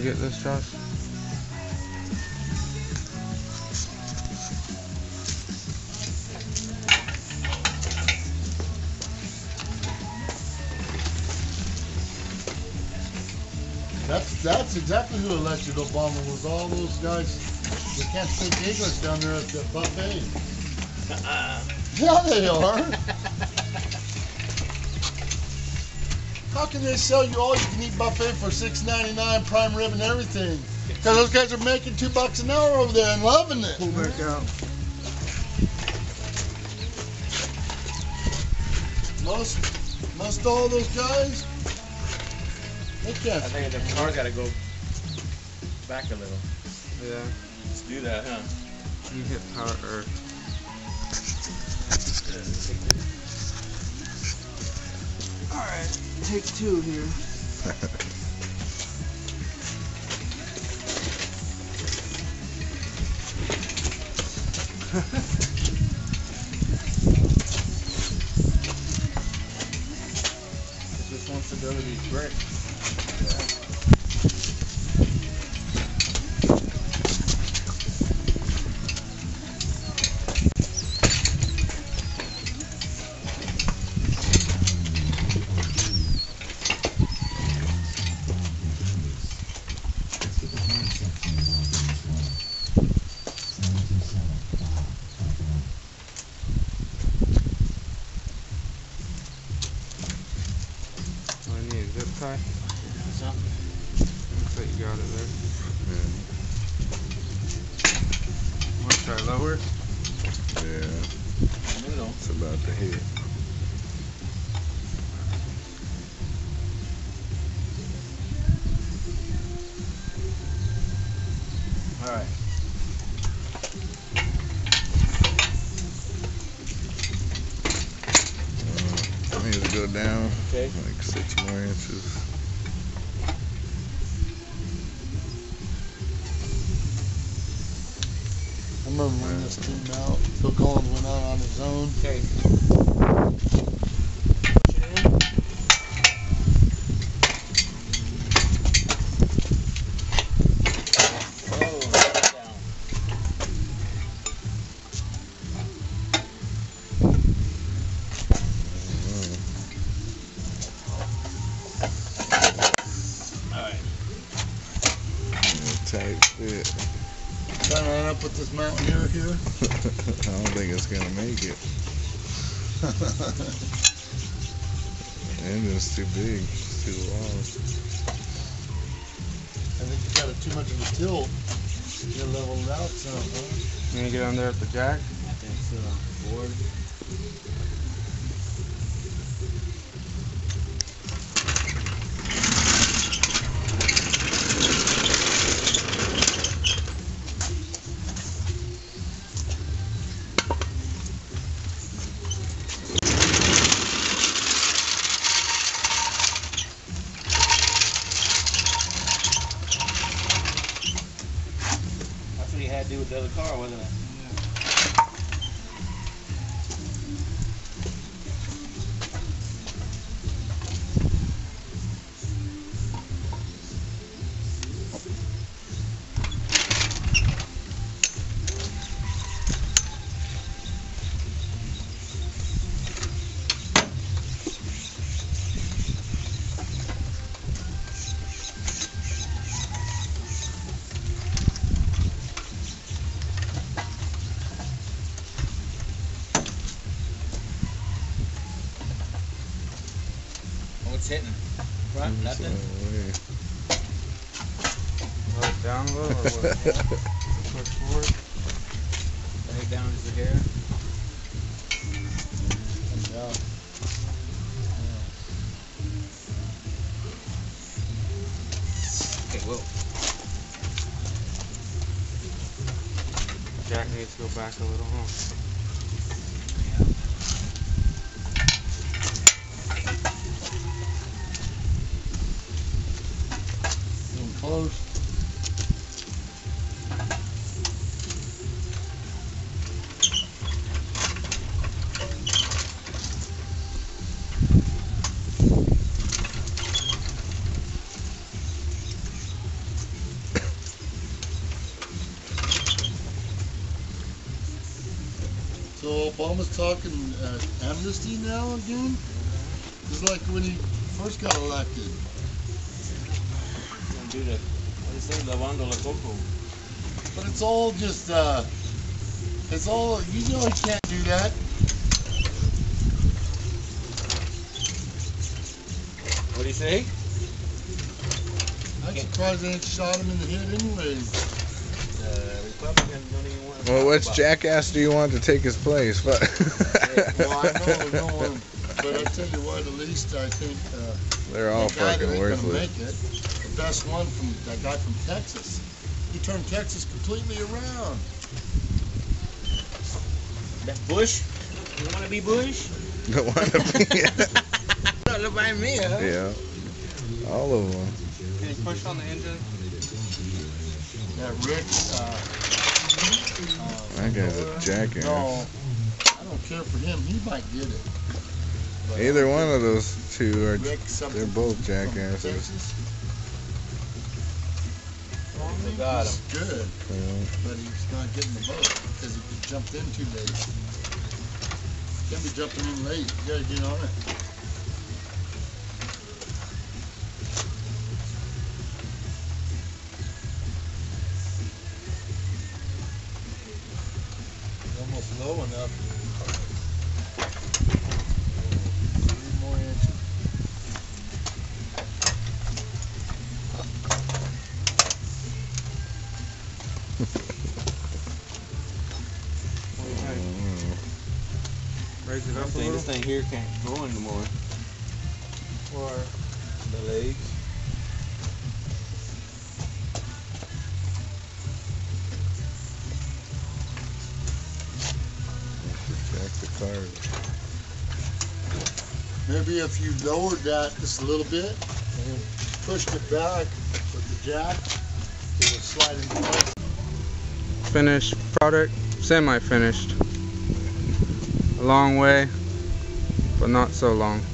to get this, Josh? That's that's exactly who elected Obama was all those guys that can't speak English down there at the buffet. Uh-uh. yeah, they are. How can they sell you all you can eat buffet for six ninety nine, prime rib and everything? Because those guys are making two bucks an hour over there and loving it. Pull back out. Most most all those guys, they can't. I think the car got to go back a little. Yeah. Let's do that, huh? You hit power or Alright, take two here. This Wanna try lower? Yeah, Middle. it's about to hit. All right. Uh, I need to go down Okay. like six more inches. I remember when this came out. Phil Collins went out on his own. Okay. Up with this mountaineer here. I don't think it's gonna make it. The engine's too big. It's too long. I think you got a, too much of a tilt. You leveled out some, huh? You gonna get on there at the jack? I think so. Board. That's what he had to do with the other car, wasn't it? Front, nothing? no way. Down a little or what? Push forward. Lay it down to the hair. Yeah. Okay, whoa. Jack needs to go back a little, huh? Getting close. So Obama's talking uh, amnesty now again? It's like when he first got elected. Don't do the, what do you say, lavando la coco. But it's all just, uh, it's all, you know he can't do that. What do you say? I'm surprised they shot him in the head anyways. Well, talk which about jackass do you want to take his place? But Well, I know, no one, but I tell you what, at least I think, uh, they're all the guy that fucking ain't gonna worthless. make it, the best one from, that guy from Texas, he turned Texas completely around. That Bush? You want to be Bush? Don't want to be- Look by me, huh? yeah, all of them. Can you push on the engine? That Rick, uh, uh, That guy's a jackass. No, I don't care for him. He might get it. But Either one of those two are, Rick they're both jackasses. Texas. They got him. He's good, Yeah. but he's not getting the boat because he jumped in too late. Can't be jumping in late. You gotta get on it. I up a think this little? thing here can't go anymore. Or The legs. Jack the car. Maybe if you lowered that just a little bit mm-hmm. and pushed it back with the jack, it would slide into place. finished product, semi-finished. A long way, but not so long.